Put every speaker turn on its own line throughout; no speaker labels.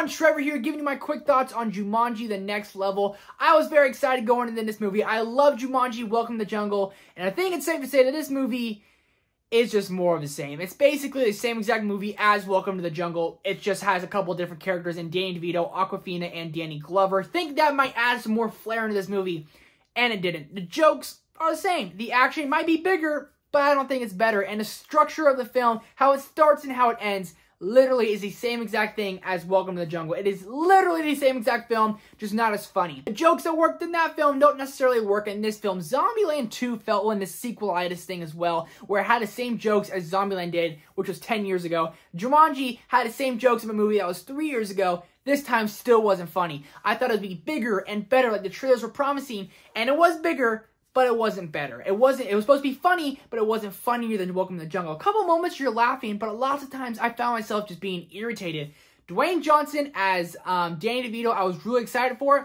everyone, Trevor here, giving you my quick thoughts on Jumanji The Next Level. I was very excited going into this movie. I love Jumanji, Welcome to the Jungle, and I think it's safe to say that this movie is just more of the same. It's basically the same exact movie as Welcome to the Jungle. It just has a couple different characters in Danny DeVito, Awkwafina, and Danny Glover. Think that might add some more flair into this movie, and it didn't. The jokes are the same. The action might be bigger, but I don't think it's better. And the structure of the film, how it starts and how it ends, literally is the same exact thing as Welcome to the Jungle. It is literally the same exact film, just not as funny. The jokes that worked in that film don't necessarily work in this film. Zombieland 2 felt in the sequelitis thing as well, where it had the same jokes as Zombieland did, which was 10 years ago. Jumanji had the same jokes of a movie that was 3 years ago, this time still wasn't funny. I thought it would be bigger and better like the trailers were promising, and it was bigger, but it wasn't better. It wasn't, it was supposed to be funny, but it wasn't funnier than Welcome to the Jungle. A couple moments you're laughing, but lots of times I found myself just being irritated. Dwayne Johnson as um, Danny DeVito, I was really excited for. It.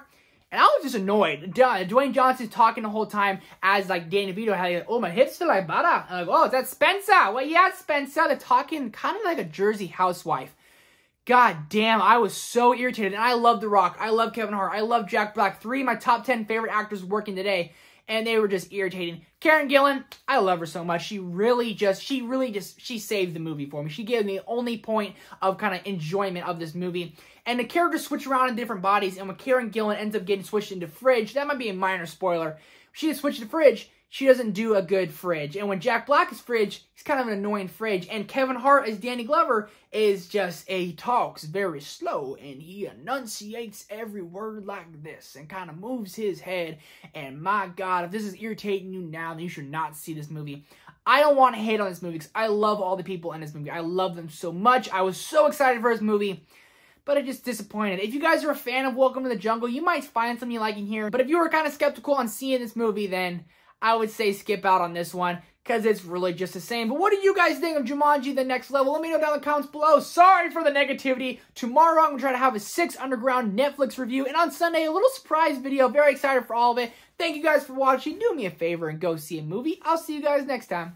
And I was just annoyed. Dwayne Johnson talking the whole time as like Danny DeVito had like, oh my hips feel like butter. I'm like, oh, is that Spencer? Well, yeah, Spencer. They're talking kind of like a Jersey housewife. God damn, I was so irritated. And I love The Rock. I love Kevin Hart. I love Jack Black. Three of my top 10 favorite actors working today and they were just irritating. Karen Gillan, I love her so much. She really just, she really just, she saved the movie for me. She gave me the only point of kind of enjoyment of this movie. And the characters switch around in different bodies, and when Karen Gillan ends up getting switched into Fridge, that might be a minor spoiler. She gets switched to Fridge, she doesn't do a good fridge. And when Jack Black is fridge, he's kind of an annoying fridge. And Kevin Hart as Danny Glover is just, a, talks very slow and he enunciates every word like this and kind of moves his head. And my God, if this is irritating you now, then you should not see this movie. I don't want to hate on this movie because I love all the people in this movie. I love them so much. I was so excited for this movie but I'm just disappointed. If you guys are a fan of Welcome to the Jungle, you might find something you like in here. But if you were kind of skeptical on seeing this movie, then I would say skip out on this one because it's really just the same. But what do you guys think of Jumanji The Next Level? Let me know down in the comments below. Sorry for the negativity. Tomorrow I'm going to try to have a 6 Underground Netflix review. And on Sunday, a little surprise video. Very excited for all of it. Thank you guys for watching. Do me a favor and go see a movie. I'll see you guys next time.